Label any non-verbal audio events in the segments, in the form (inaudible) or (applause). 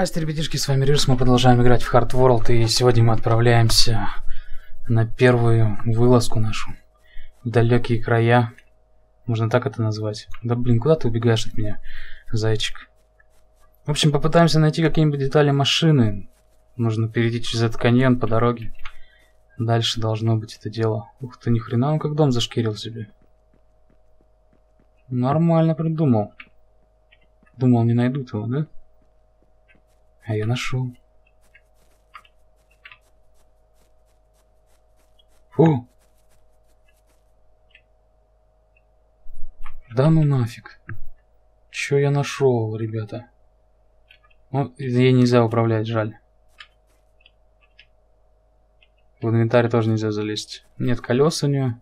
Здрасте, ребятишки, с вами Рирс, мы продолжаем играть в Hard World, и сегодня мы отправляемся на первую вылазку нашу в далекие края. Можно так это назвать. Да блин, куда ты убегаешь от меня, зайчик? В общем, попытаемся найти какие-нибудь детали машины. Нужно перейти через этот каньон по дороге. Дальше должно быть это дело. Ух ты, ни хрена он как дом зашкирил себе. Нормально придумал. Думал, не найдут его, да? А я нашел. Фу. Да ну нафиг. Чё я нашел, ребята? Ну, ей нельзя управлять, жаль. В инвентарь тоже нельзя залезть. Нет колес у нее.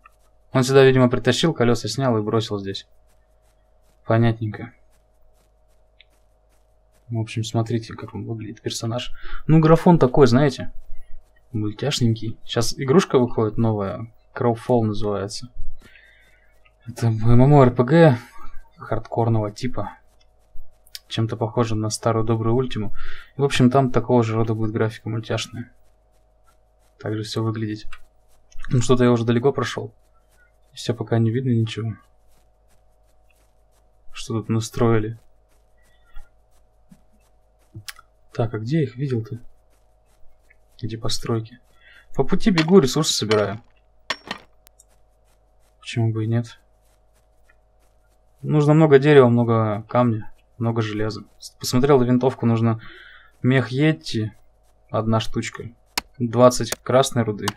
Он сюда, видимо, притащил, колеса снял и бросил здесь. Понятненько. В общем, смотрите, как он выглядит, персонаж. Ну, графон такой, знаете, мультяшненький. Сейчас игрушка выходит новая, Crowfall называется. Это MMORPG хардкорного типа. Чем-то похоже на старую добрую ультиму. В общем, там такого же рода будет графика мультяшная. Так же все выглядеть. Ну, что-то я уже далеко прошел. Все пока не видно ничего. Что тут настроили? Так, а где их видел-то? Эти постройки. По пути бегу, ресурсы собираю. Почему бы и нет? Нужно много дерева, много камня, много железа. Посмотрел винтовку, нужно мех Йетти, одна штучка. 20 красной руды.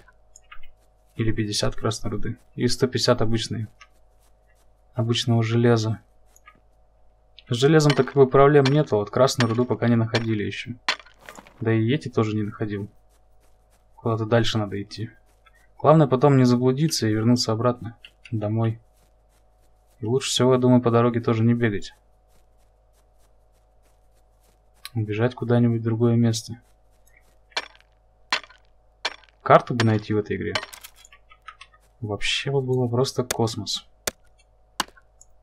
Или 50 красной руды. И 150 обычной. Обычного железа. С железом-то как бы проблем нету, вот красную руду пока не находили еще. Да и эти тоже не находил. Куда-то дальше надо идти. Главное потом не заблудиться и вернуться обратно, домой. И лучше всего, я думаю, по дороге тоже не бегать. Убежать куда-нибудь в другое место. Карту бы найти в этой игре. Вообще бы было просто космос.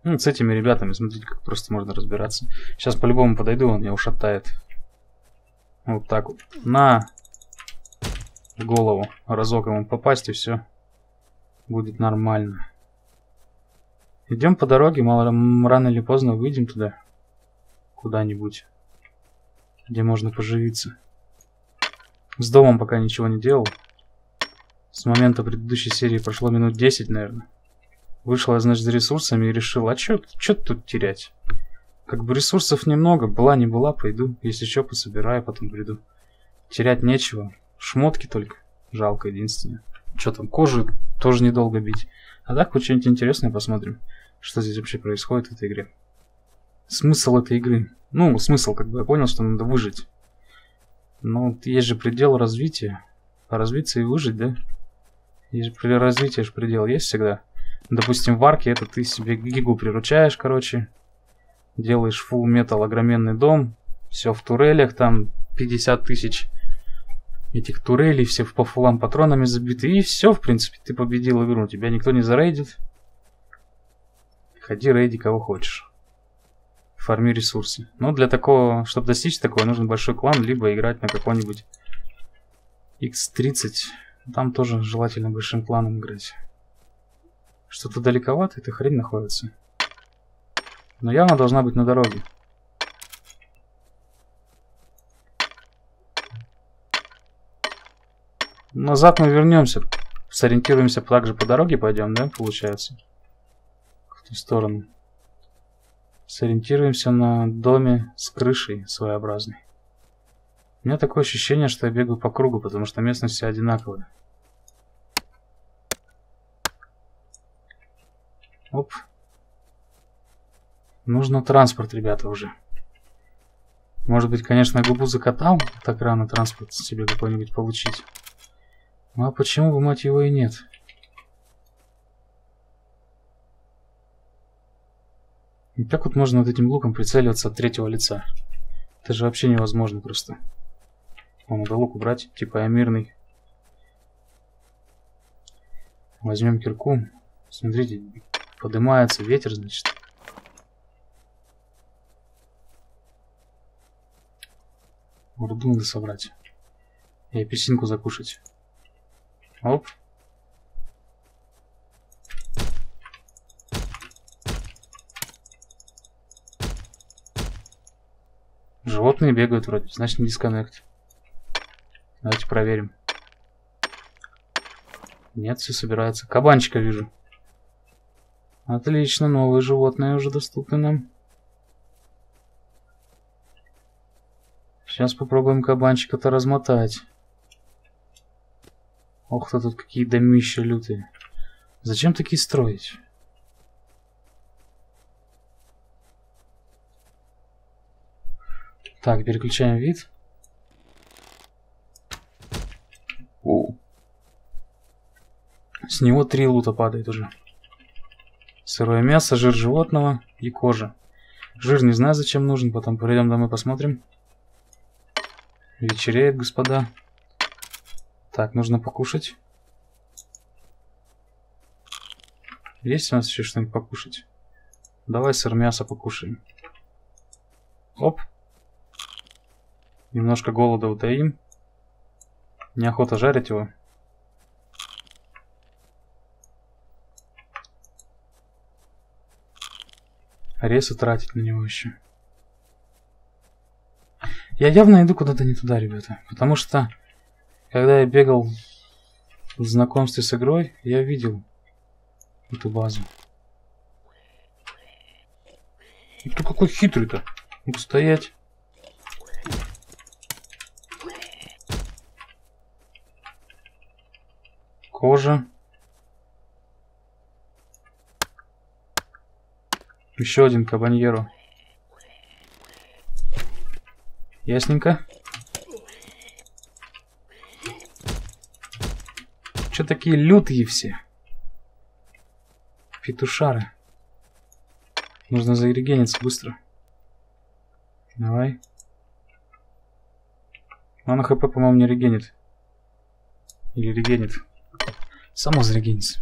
Ну, с этими ребятами, смотрите, как просто можно разбираться. Сейчас по-любому подойду, он меня ушатает. Вот так вот. На голову. Разок ему попасть и все. Будет нормально. Идем по дороге, мало рано или поздно выйдем туда. Куда-нибудь. Где можно поживиться. С домом пока ничего не делал. С момента предыдущей серии прошло минут 10, наверное. Вышел я, значит, за ресурсами и решил, а чё тут терять? Как бы ресурсов немного, была не была, пойду. Если что, пособираю, потом приду. Терять нечего. Шмотки только. Жалко, единственное. Что там, кожу тоже недолго бить. А так, хоть что-нибудь интересное посмотрим. Что здесь вообще происходит в этой игре. Смысл этой игры. Ну, смысл, как бы, я понял, что надо выжить. Но есть же предел развития. Развиться и выжить, да? Есть же при развитии же предел есть всегда. Допустим, в арке это ты себе гигу приручаешь, короче. Делаешь full метал огроменный дом. Все в турелях, там 50 тысяч этих турелей, все по фулам патронами забиты. И все, в принципе, ты победил игру. Тебя никто не зарейдит. Ходи рейди кого хочешь. Форми ресурсы. Но для такого, чтобы достичь такого, нужен большой клан, либо играть на какой-нибудь X30. Там тоже желательно большим кланом играть. Что-то далековато эта хрень находится. Но явно должна быть на дороге. Назад мы вернемся. Сориентируемся также по дороге пойдем, да, получается? В ту сторону. Сориентируемся на доме с крышей своеобразной. У меня такое ощущение, что я бегаю по кругу, потому что местность вся одинаковая. Оп. Нужно транспорт, ребята, уже. Может быть, конечно, губу закатал, так рано транспорт себе какой-нибудь получить. Ну а почему бы, мать его, и нет? И как вот можно вот этим луком прицеливаться от третьего лица? Это же вообще невозможно просто. О, надо лук убрать, типа я мирный. Возьмем кирку. Смотрите, Поднимается ветер, значит. Руду надо собрать. И апельсинку закушать. Оп. Животные бегают вроде, значит не дисконнект. Давайте проверим. Нет, все собирается. Кабанчика вижу. Отлично, новые животные уже доступны нам. Сейчас попробуем кабанчика-то размотать. Ох-то тут какие домища лютые. Зачем такие строить? Так, переключаем вид. О. С него три лута падает уже. Сырое мясо, жир животного и кожа. Жир не знаю зачем нужен, потом придем домой посмотрим. Вечереет, господа. Так, нужно покушать. Есть у нас еще что-нибудь покушать? Давай сыр мясо покушаем. Оп. Немножко голода утаим. Неохота жарить его. Ресы тратить на него еще. Я явно иду куда-то не туда, ребята. Потому что, когда я бегал в знакомстве с игрой, я видел эту базу. Ты какой хитрый-то. Мог стоять. Кожа. Еще один кабаньеро. Ясненько. Че такие лютые все? Петушары. Нужно зарегениться быстро. Давай. Она хп, по-моему, не регенит. Или регенит. Само зарегенится.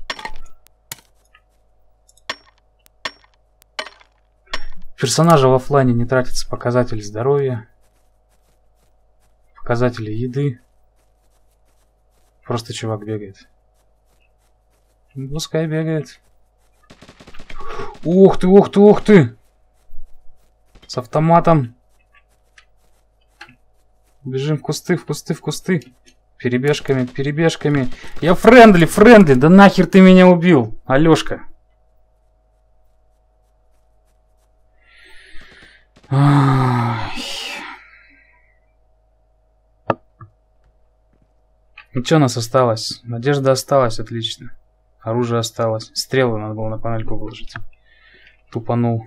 Персонажа в офлайне не тратится показатель здоровья, показатели еды. Просто чувак бегает. Ну, пускай бегает. Ух ты, ух ты, ух ты! С автоматом. Бежим в кусты, в кусты, в кусты. Перебежками, перебежками. Я friendly, friendly. Да нахер ты меня убил, Алешка. Ну что у нас осталось? Надежда осталась, отлично. Оружие осталось. Стрелы надо было на панельку выложить. Тупанул.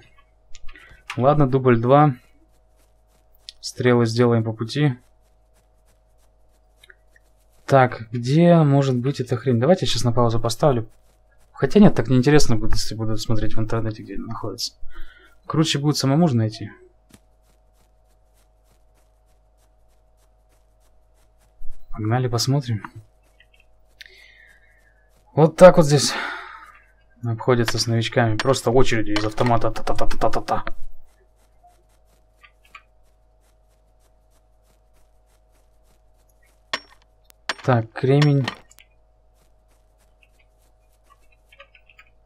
Ладно, дубль 2. Стрелы сделаем по пути. Так, где может быть эта хрень? Давайте я сейчас на паузу поставлю. Хотя нет, так неинтересно будет, если буду смотреть в интернете, где она находится. Круче будет самому же найти. Погнали, посмотрим. Вот так вот здесь обходятся с новичками. Просто очередью из автомата. Та-та-та-та-та-та. Так, кремень.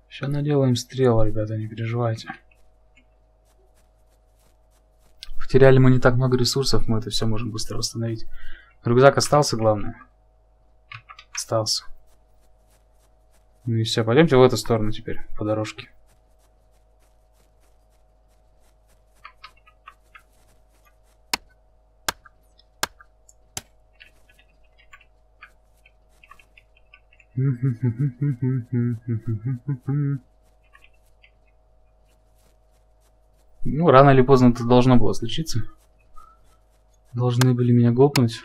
Сейчас наделаем стрелы, ребята, не переживайте. Потеряли мы не так много ресурсов, мы это все можем быстро восстановить. Рюкзак остался, главное. Остался. Ну и все, пойдемте в эту сторону теперь, по дорожке. Ну, рано или поздно это должно было случиться. Должны были меня гопнуть.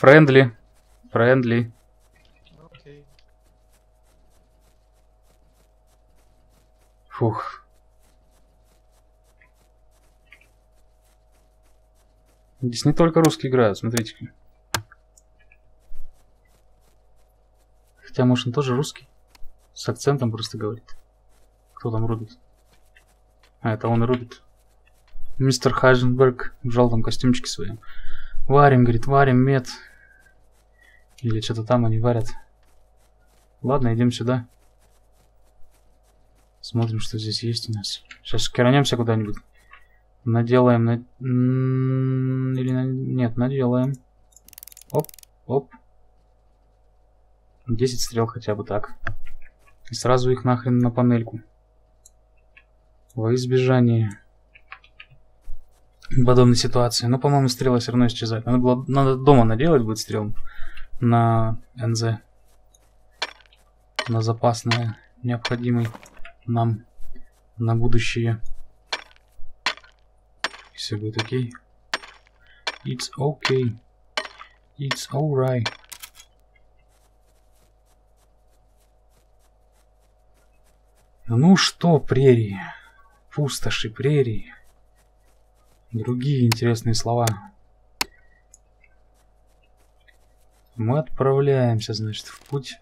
Френдли. Френдли. Фух. Здесь не только русские играют, смотрите. Хотя, может, он тоже русский. С акцентом просто говорит. Кто там рубит? А, это он и рубит. Мистер Хайзенберг в желтом костюмчике своем. Варим, говорит, варим мед. Или что-то там они варят. Ладно, идем сюда. Смотрим, что здесь есть у нас. Сейчас кернемся куда-нибудь. Наделаем на... Или на... Нет, наделаем. Оп, оп. 10 стрел хотя бы так. И сразу их нахрен на панельку. Во избежание подобной ситуации. Но, по-моему, стрела все равно исчезает. Надо, было, надо дома наделать будет стрел на НЗ. На запасное, необходимый нам на будущее. Все будет окей. It's okay. It's alright. Ну что, прерии? Пустоши, прерии. Другие интересные слова. Мы отправляемся, значит, в путь.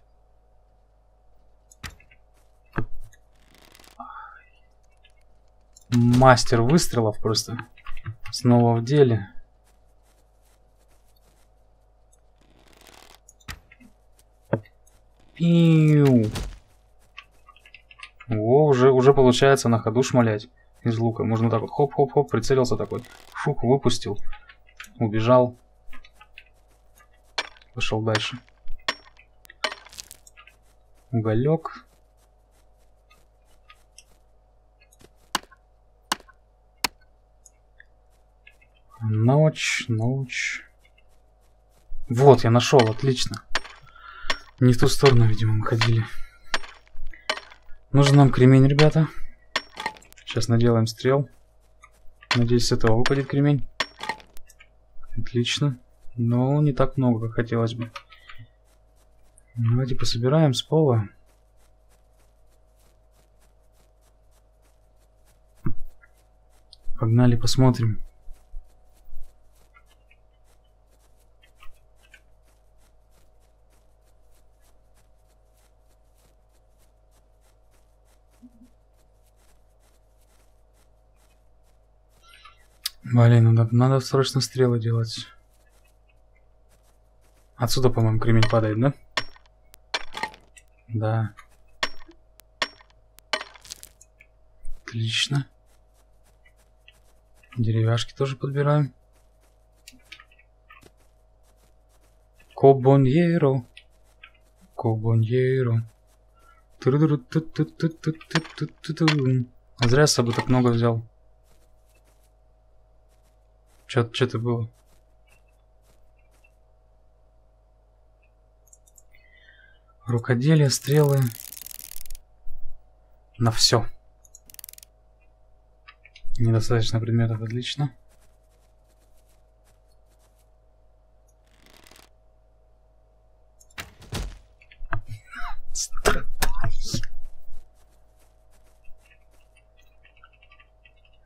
Мастер выстрелов просто. Снова в деле. Пиу. О, уже, уже получается на ходу шмалять из лука. Можно так вот хоп-хоп-хоп, прицелился такой. Шух, выпустил. Убежал. Пошел дальше. Уголек. Ночь, ночь. Вот, я нашел, отлично. Не в ту сторону, видимо, мы ходили. Нужен нам кремень, ребята. Сейчас наделаем стрел. Надеюсь, с этого выпадет кремень. Отлично. Но не так много, как хотелось бы. Давайте пособираем с пола. Погнали, посмотрим. Блин, надо, надо срочно стрелы делать. Отсюда, по-моему, кремень падает, да? Да. Отлично. Деревяшки тоже подбираем. Кобоньеро. Кобоньеро. А зря с собой так много взял. Что было. Рукоделие, стрелы. На все. Недостаточно предметов, отлично.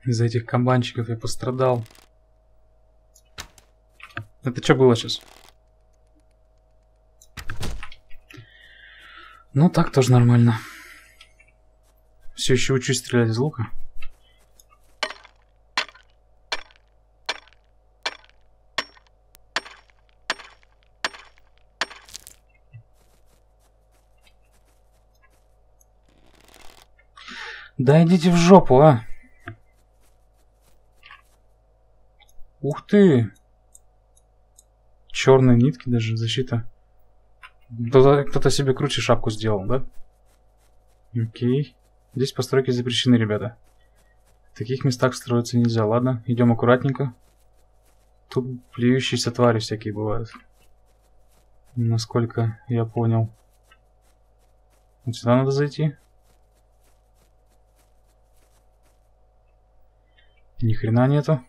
Из-за этих кабанчиков я пострадал. Это что было сейчас? Ну, так тоже нормально. Все еще учусь стрелять из лука. Да идите в жопу, а! Ух ты! черные нитки даже, защита. Кто-то себе круче шапку сделал, да? Окей. Здесь постройки запрещены, ребята. В таких местах строиться нельзя. Ладно, идем аккуратненько. Тут плюющиеся твари всякие бывают. Насколько я понял. Вот сюда надо зайти. Ни хрена нету.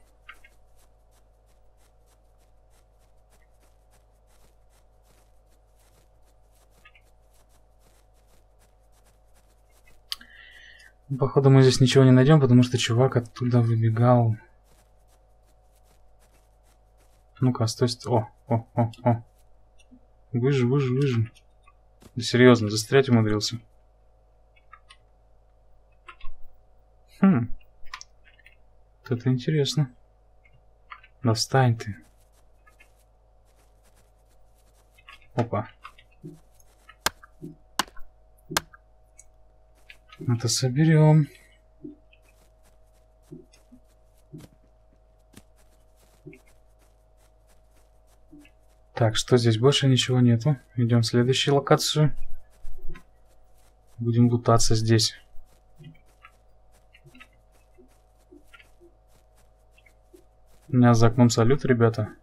Походу мы здесь ничего не найдем, потому что чувак оттуда выбегал. Ну-ка, стой, стой. О, о, о, о. Выжи, выжи, выжи. Да серьезно, застрять умудрился. Хм. Вот это интересно. Да встань ты. Опа. Это соберем. Так, что здесь? Больше ничего нету. Идем в следующую локацию. Будем лутаться здесь. У меня за окном салют, ребята.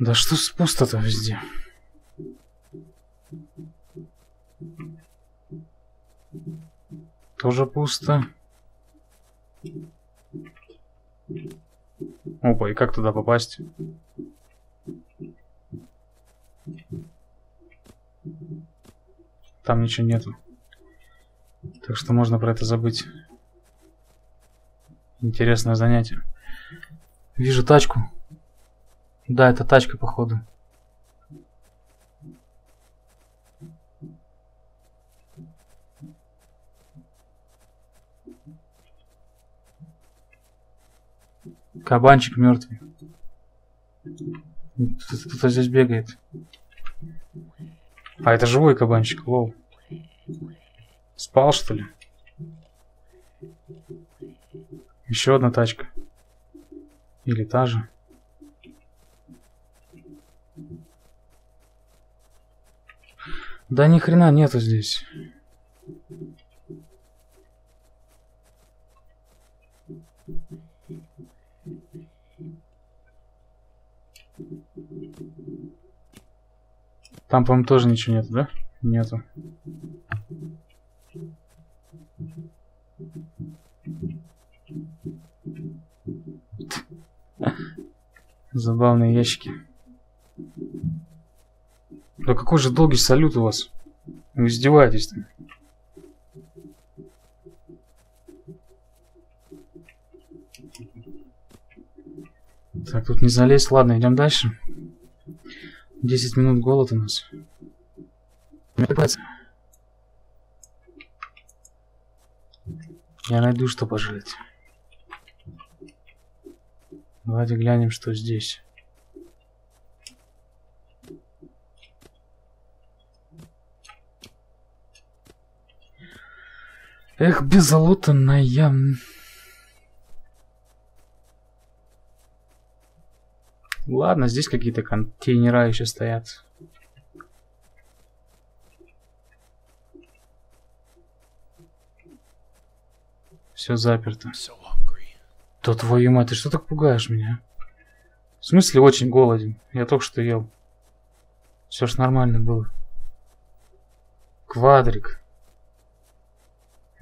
Да что с пусто-то везде? Тоже пусто. Опа, и как туда попасть? Там ничего нету. Так что можно про это забыть. Интересное занятие. Вижу тачку. Да, это тачка, походу. Кабанчик мертвый. Кто-то здесь бегает. А, это живой кабанчик, лол. Спал, что ли? Еще одна тачка. Или та же. Да ни хрена нету здесь. Там, по-моему, тоже ничего нету, да? Нету. (laughs) Забавные ящики. Да какой же долгий салют у вас? Вы издеваетесь там. Так, тут не залезть. Ладно, идем дальше. 10 минут голод у нас. Я найду, что пожрать. Давайте глянем, что здесь. Эх, беззолотанная. Ладно, здесь какие-то контейнера еще стоят. Все заперто. Да твою мать, ты что так пугаешь меня? В смысле очень голоден? Я только что ел. Все ж нормально было. Квадрик.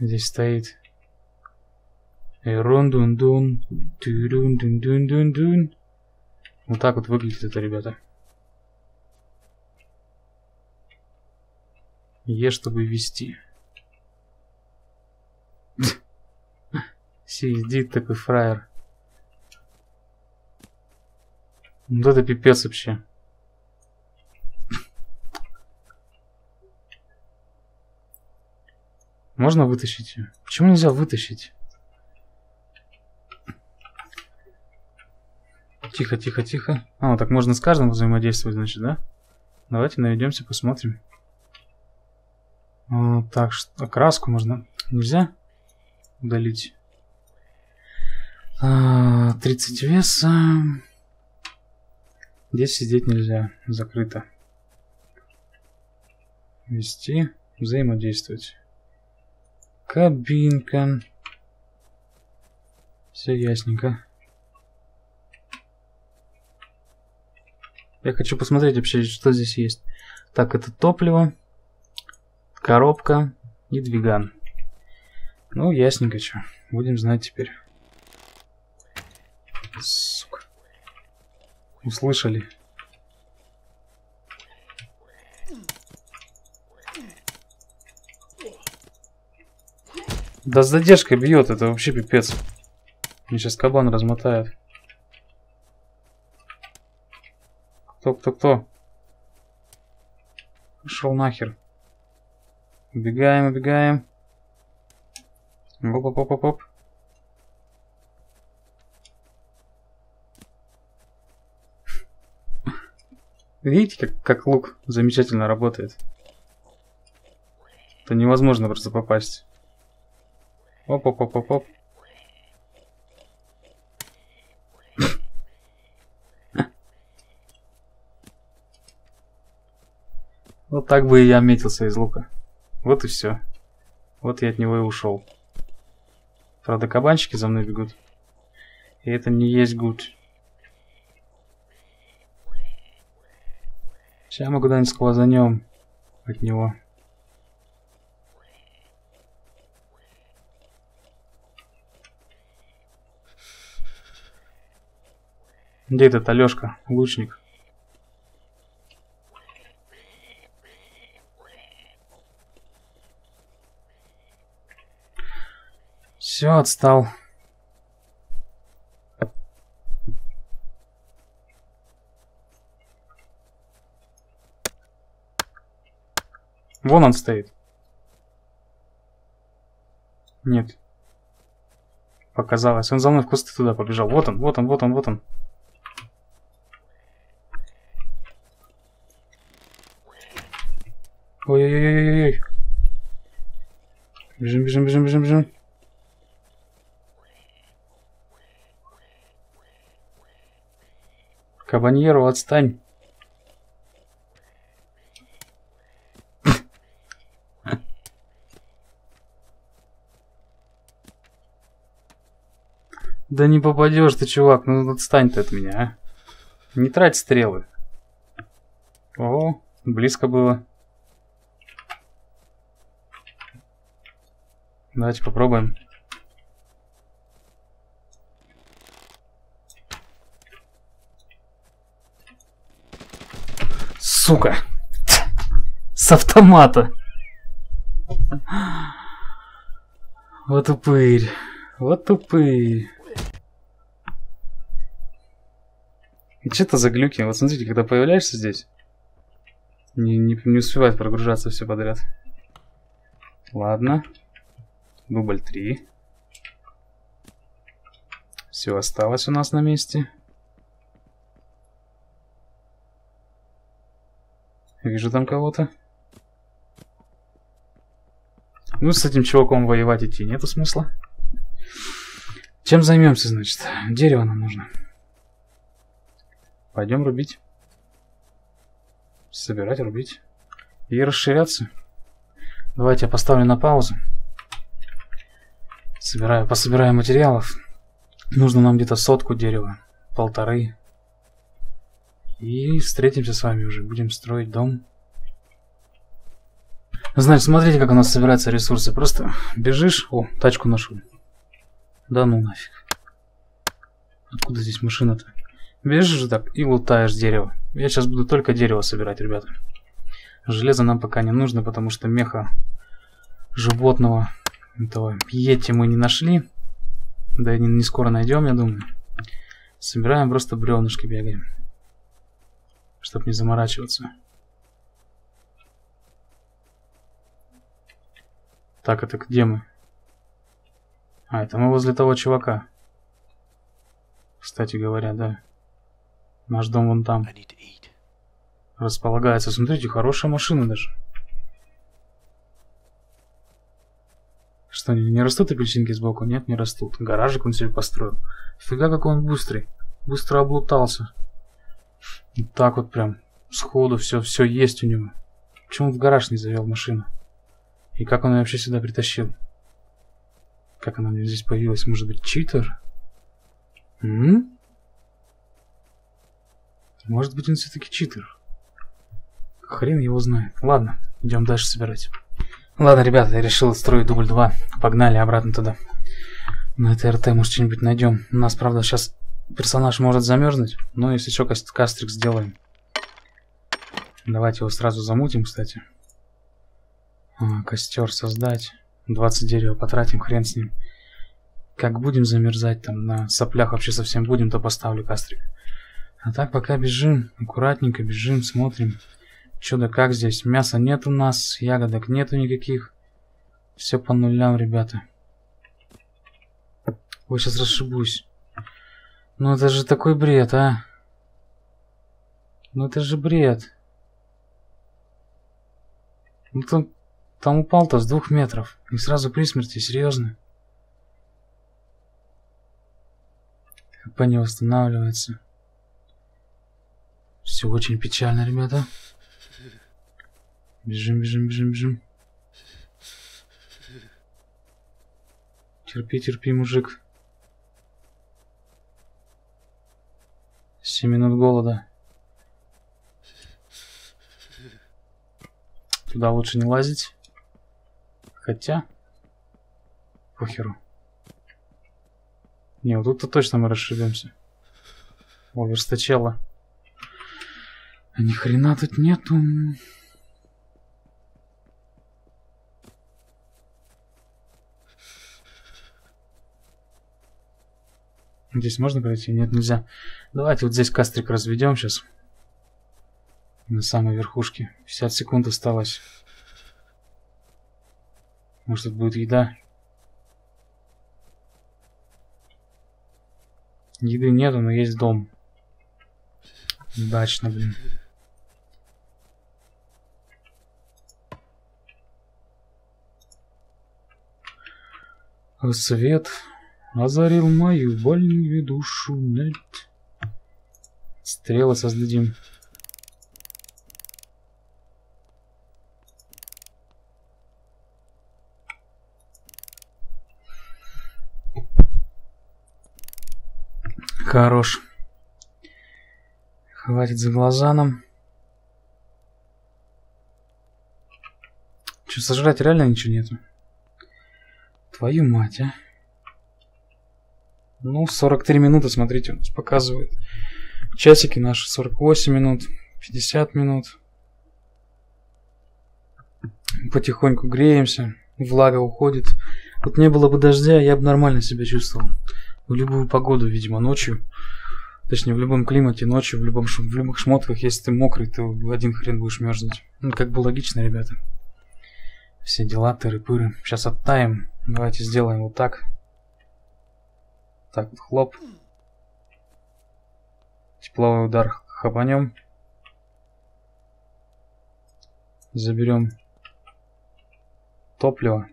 Здесь стоит. Эрон дун дун дун дун дун дун дун Вот так вот выглядит это, ребята. Е, чтобы вести. (laughs) Сидит такой фраер. Вот это пипец вообще. Можно вытащить? Почему нельзя вытащить? Тихо, тихо, тихо. А, так можно с каждым взаимодействовать, значит, да? Давайте наведемся, посмотрим. А, так, окраску можно... Нельзя удалить. А, 30 веса. Здесь сидеть нельзя. Закрыто. Вести. Взаимодействовать. Кабинка. Все ясненько. Я хочу посмотреть вообще, что здесь есть. Так, это топливо, коробка и двиган. Ну, ясненько, что. Будем знать теперь. Сука. Услышали. Да с задержкой бьет, это вообще пипец. Мне сейчас кабан размотает. Кто, кто, кто? Пошел нахер. Убегаем, убегаем. Оп-оп-оп-оп-оп. Видите, как, как лук замечательно работает? Это невозможно просто попасть. Оп-оп-оп-оп-оп. Вот так бы и я метился из лука. Вот и все. Вот я от него и ушел. Правда, кабанчики за мной бегут. И это не есть гуд. Сейчас мы куда-нибудь сквозанем от него. Где этот Алёшка, лучник? Все, отстал. Вон он стоит. Нет. Показалось. Он за мной в кусты туда побежал. Вот он, вот он, вот он, вот он. Ой-ой-ой-ой-ой. Бежим, бежим, бежим, бежим, бежим. Кабаньеру, отстань. Да не попадешь ты, чувак, ну отстань ты от меня, а. Не трать стрелы. О, близко было. Давайте попробуем. Сука! С автомата! Вот упырь. Вот упырь. И что это за глюки? Вот смотрите, когда появляешься здесь, не, не, не успевает прогружаться все подряд. Ладно. Дубль 3. Все осталось у нас на месте. Вижу там кого-то. Ну, с этим чуваком воевать идти нету смысла. Чем займемся, значит? Дерево нам нужно. Пойдем рубить. Собирать, рубить. И расширяться. Давайте я поставлю на паузу. Собираю, пособираю материалов. Нужно нам где-то сотку дерева. Полторы. И встретимся с вами уже. Будем строить дом. Значит, смотрите, как у нас собираются ресурсы. Просто бежишь. О, тачку нашел. Да ну нафиг. Откуда здесь машина-то? Бежишь так и лутаешь дерево. Я сейчас буду только дерево собирать, ребята. Железо нам пока не нужно, потому что меха животного этого Йети мы не нашли. Да и не, не скоро найдем, я думаю. Собираем просто бревнышки, бегаем чтобы не заморачиваться. Так, это где мы? А, это мы возле того чувака. Кстати говоря, да. Наш дом вон там. Располагается. Смотрите, хорошая машина даже. Что, не растут апельсинки сбоку? Нет, не растут. Гаражик он себе построил. Фига, какой он быстрый. Быстро облутался. Вот так вот прям сходу все, все есть у него. Почему в гараж не завел машину? И как он ее вообще сюда притащил? Как она здесь появилась? Может быть, читер? М? Может быть, он все-таки читер. Хрен его знает. Ладно, идем дальше собирать. Ладно, ребята, я решил строить дубль 2. Погнали обратно туда. На этой РТ, может, что-нибудь найдем. У нас, правда, сейчас персонаж может замерзнуть, но если что, кастрик сделаем. Давайте его сразу замутим, кстати. А, костер создать. 20 дерева потратим, хрен с ним. Как будем замерзать там, на соплях вообще совсем будем, то поставлю кастрик. А так пока бежим, аккуратненько бежим, смотрим. Чё да как здесь? Мяса нет у нас, ягодок нету никаких. Все по нулям, ребята. Ой, сейчас расшибусь. Ну это же такой бред, а. Ну это же бред. Ну там, там упал-то с двух метров. И сразу при смерти, серьезно. ХП не восстанавливается. Все очень печально, ребята. Бежим, бежим, бежим, бежим. Терпи, терпи, мужик. 7 минут голода. Туда лучше не лазить. Хотя... Похеру. Не, вот тут-то точно мы расшибемся. О, верстачела. Ни хрена тут нету. Здесь можно пройти? Нет, нельзя. Давайте вот здесь кастрик разведем сейчас. На самой верхушке. 50 секунд осталось. Может тут будет еда? Еды нету, но есть дом. Удачно, блин. Свет озарил мою больную душу. Нет. Стрелы создадим. Хорош. Хватит за глаза нам. Че, сожрать реально ничего нету? Твою мать, а. Ну, 43 минуты, смотрите, он показывает. Часики наши 48 минут, 50 минут. Потихоньку греемся, влага уходит. Вот не было бы дождя, я бы нормально себя чувствовал. В любую погоду, видимо, ночью. Точнее, в любом климате, ночью, в, любом, в любых шмотках, если ты мокрый, в один хрен будешь мерзнуть. Ну, как бы логично, ребята. Все дела, тыры-пыры. Сейчас оттаем. Давайте сделаем вот так. Так, хлоп. Тепловой удар хапанем. Заберем топливо.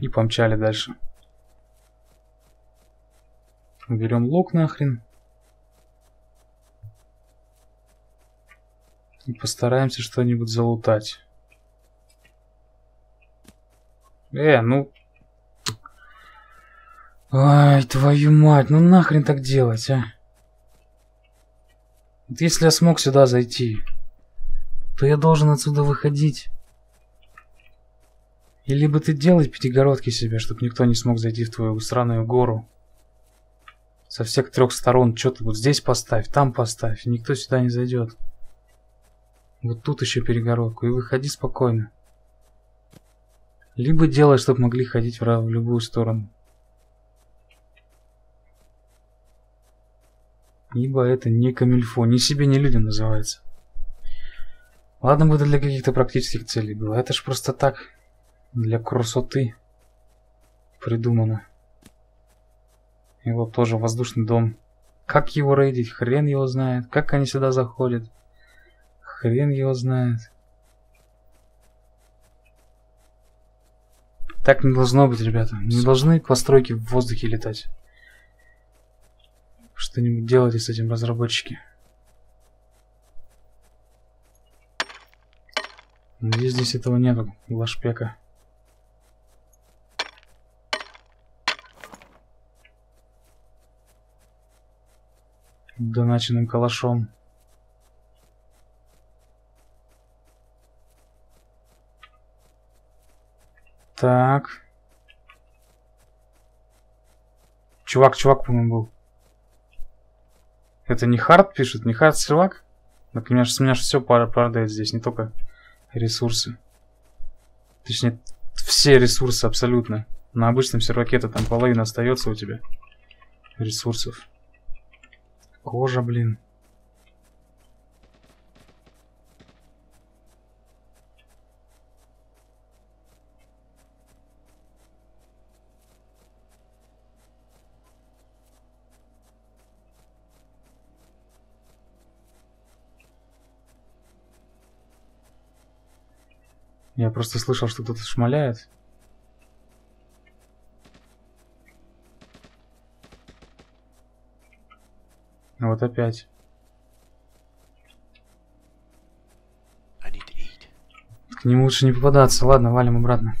И помчали дальше. Берем лук нахрен. И постараемся что-нибудь залутать. Э, ну... Ай, твою мать, ну нахрен так делать, а? Вот если я смог сюда зайти, то я должен отсюда выходить. И либо ты делай пятигородки себе, чтобы никто не смог зайти в твою сраную гору. Со всех трех сторон что-то вот здесь поставь, там поставь, никто сюда не зайдет. Вот тут еще перегородку, и выходи спокойно. Либо делай, чтобы могли ходить в, в любую сторону. Ибо это не камильфо, ни себе, ни людям называется. Ладно бы это для каких-то практических целей было, это ж просто так, для красоты придумано. И вот тоже воздушный дом. Как его рейдить, хрен его знает. Как они сюда заходят, хрен его знает. Так не должно быть, ребята. Не должны постройки в воздухе летать. Что-нибудь делайте с этим разработчики. Надеюсь, здесь этого нету, лашпека. Доначенным калашом. Так. Чувак, чувак, по-моему, был. Это не хард пишет? Не хард сервак? Так у меня, у меня же все падает здесь, не только ресурсы. Точнее, все ресурсы абсолютно. На обычном серваке-то там половина остается у тебя. ресурсов. Кожа, блин. Я просто слышал, что кто-то шмаляет. Вот опять. К нему лучше не попадаться. Ладно, валим обратно.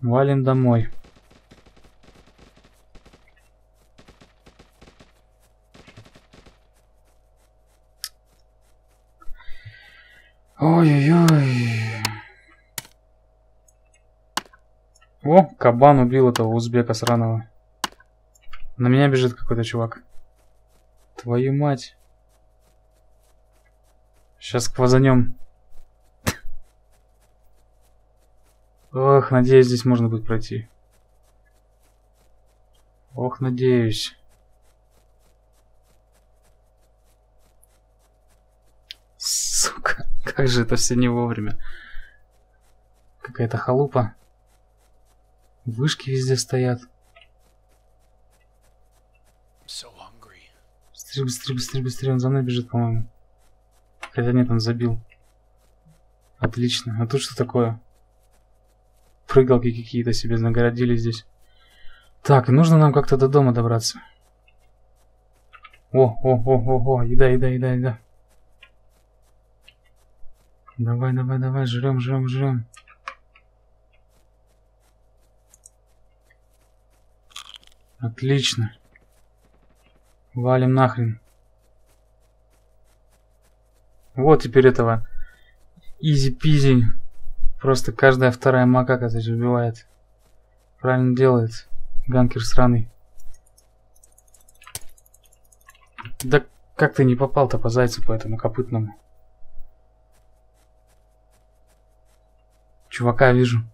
Валим домой. Ой-ой-ой. О, кабан убил этого узбека сраного. На меня бежит какой-то чувак. Твою мать. Сейчас квазанем. Ох, надеюсь, здесь можно будет пройти. Ох, надеюсь. Сука, как же это все не вовремя. Какая-то халупа. Вышки везде стоят. Быстрее, быстрее, быстрее, быстрее. Он за мной бежит, по-моему. Хотя нет, он забил. Отлично. А тут что такое? Прыгалки какие-то себе нагородили здесь. Так, нужно нам как-то до дома добраться. О, о, о, о, о, еда, еда, еда, еда. Давай, давай, давай, жрем, жрем, жрем. Отлично. Валим нахрен. Вот теперь этого. Изи-пизи. Просто каждая вторая макака здесь убивает. Правильно делает. Ганкер сраный. Да как ты не попал-то по зайцу по этому копытному? Чувака вижу.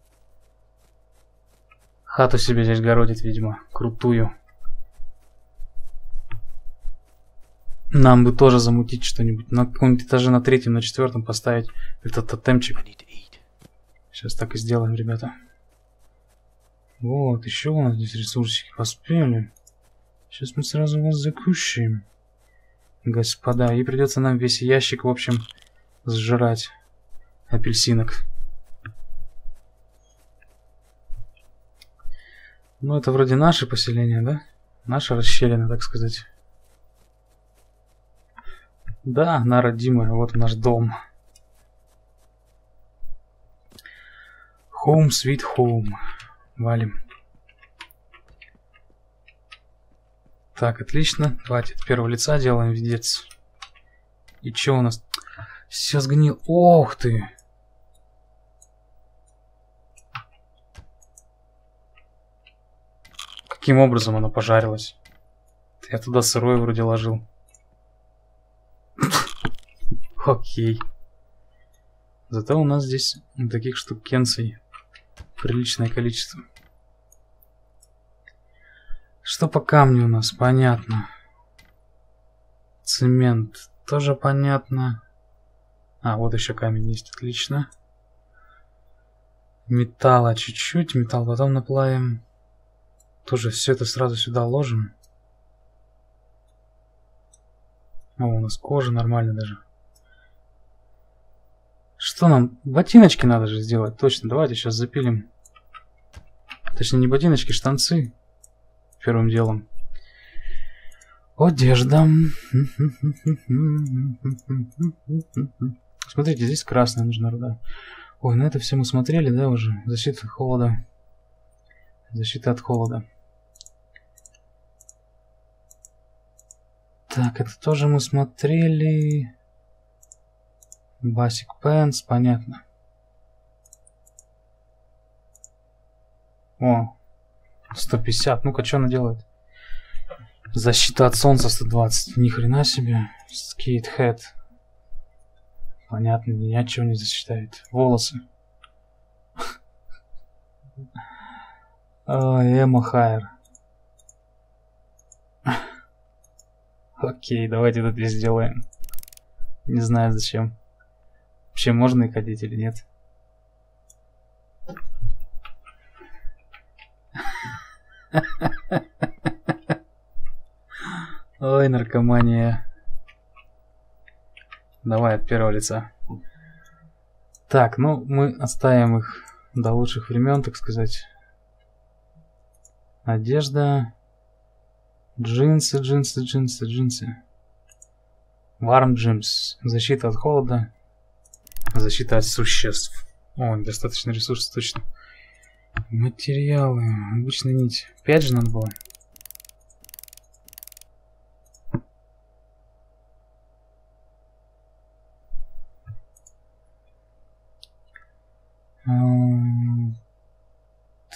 Хату себе здесь городит, видимо. Крутую. Нам бы тоже замутить что-нибудь. На каком-нибудь этаже на третьем, на четвертом поставить этот тотемчик. Сейчас так и сделаем, ребята. Вот, еще у нас здесь ресурсики поспели. Сейчас мы сразу вас закушаем. Господа, и придется нам весь ящик, в общем, сжирать апельсинок. Ну, это вроде наше поселение, да? Наша расщелина, так сказать. Да, она родимая, вот наш дом. Home sweet home. Валим. Так, отлично. Давайте от первого лица делаем видец. И что у нас? Все сгнил. Ох ты! Каким образом оно пожарилось? Я туда сырое вроде ложил. Окей. Зато у нас здесь таких штук кенций приличное количество. Что по камню у нас? Понятно. Цемент тоже понятно. А, вот еще камень есть, отлично. Металла чуть-чуть, металл потом наплавим. Тоже все это сразу сюда ложим. О, у нас кожа нормально даже. Что нам? Ботиночки надо же сделать. Точно, давайте сейчас запилим. Точнее, не ботиночки, штанцы. Первым делом. Одежда. (laughs) Смотрите, здесь красная нужна руда. Ой, на это все мы смотрели, да, уже? Защита от холода. Защита от холода. Так, это тоже мы смотрели. Basic Pants, понятно. О, 150. Ну-ка, что она делает? Защита от солнца 120. Ни хрена себе. Skate Head. Понятно, ни от чего не защищает. Волосы. (laughs) Эмо Хайер. Окей, давайте это здесь сделаем. Не знаю зачем. Вообще можно их ходить или нет. (laughs) Ой, наркомания. Давай от первого лица. Так, ну мы оставим их до лучших времен, так сказать. Одежда. Джинсы, джинсы, джинсы, джинсы. Warm джинс. Защита от холода. Защита от существ. О, достаточно ресурсов, точно. Материалы. Обычная нить. Пять же надо было.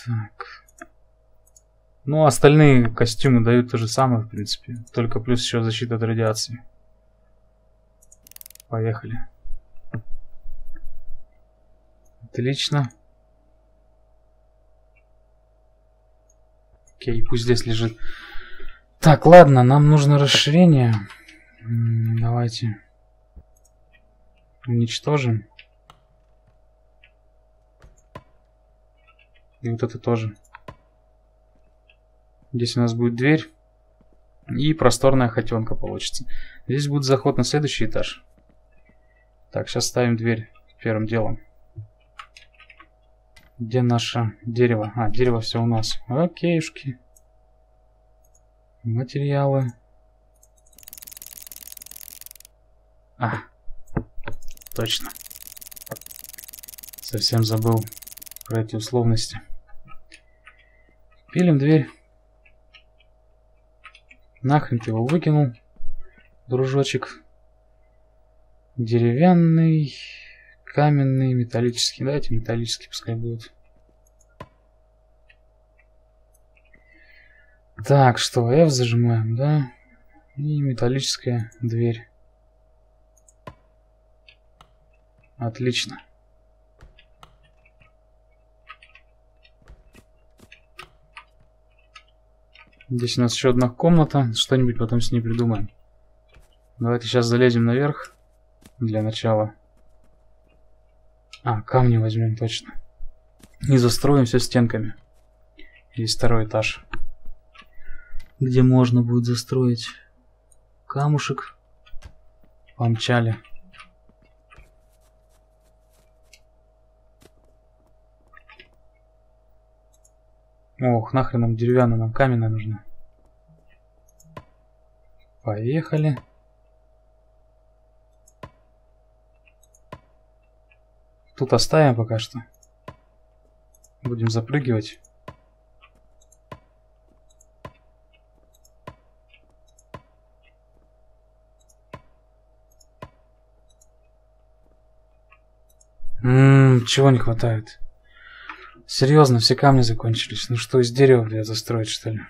Так. Ну, остальные костюмы дают то же самое, в принципе. Только плюс еще защита от радиации. Поехали. Отлично. Окей, пусть здесь лежит. Так, ладно, нам нужно расширение. Давайте. Уничтожим. И вот это тоже. Здесь у нас будет дверь. И просторная хотенка получится. Здесь будет заход на следующий этаж. Так, сейчас ставим дверь первым делом. Где наше дерево? А, дерево все у нас. Окейшки. Материалы. А, точно. Совсем забыл про эти условности. Пилим дверь. Нахрен ты его выкинул, дружочек. Деревянный, каменный, металлический. Давайте металлический пускай будет. Так, что, F зажимаем, да? И металлическая дверь. Отлично. Здесь у нас еще одна комната. Что-нибудь потом с ней придумаем. Давайте сейчас залезем наверх. Для начала. А, камни возьмем точно. И застроим все стенками. Есть второй этаж. Где можно будет застроить камушек. Помчали. Ох, нахрен нам деревянная, нам каменная нужна. Поехали. Тут оставим пока что. Будем запрыгивать. Ммм, чего не хватает? Серьезно, все камни закончились. Ну что, из дерева, блядь, застроить, что ли?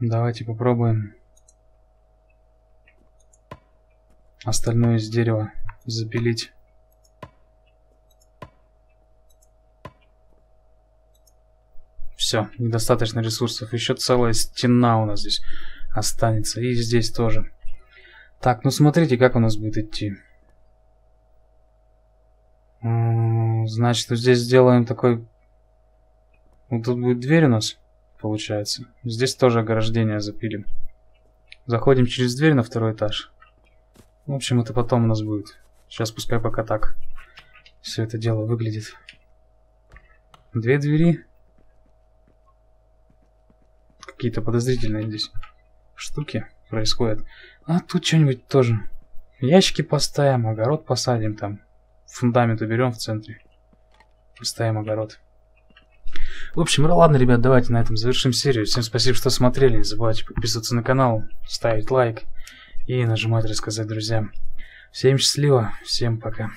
Давайте попробуем. Остальное из дерева запилить. Все, недостаточно ресурсов. Еще целая стена у нас здесь останется. И здесь тоже. Так, ну смотрите, как у нас будет идти. Значит, здесь сделаем такой... Вот тут будет дверь у нас, получается. Здесь тоже ограждение запилим. Заходим через дверь на второй этаж. В общем, это потом у нас будет. Сейчас пускай пока так все это дело выглядит. Две двери. Какие-то подозрительные здесь штуки происходят. А тут что-нибудь тоже. Ящики поставим, огород посадим там. Фундамент уберем в центре. Поставим огород. В общем, ну ладно, ребят, давайте на этом завершим серию. Всем спасибо, что смотрели. Не забывайте подписываться на канал, ставить лайк и нажимать рассказать друзьям. Всем счастливо, всем пока.